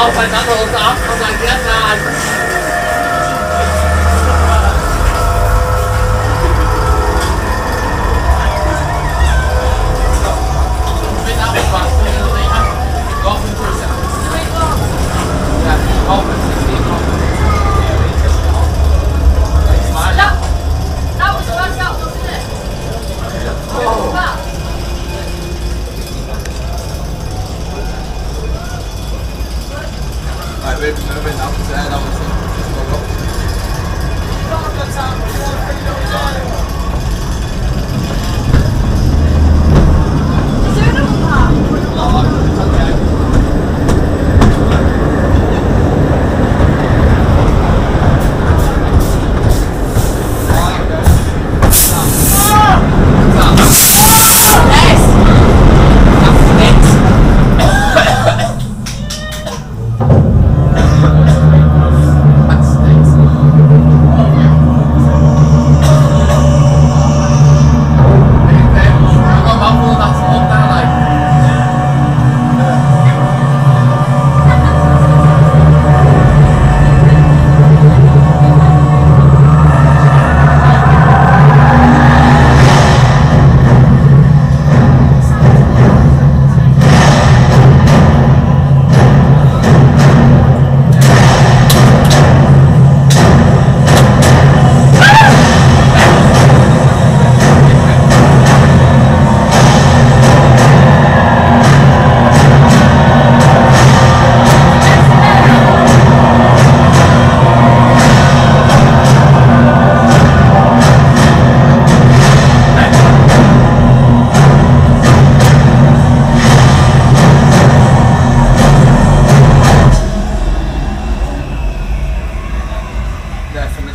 老快拿头砸，好难 moving up there. That was definitely.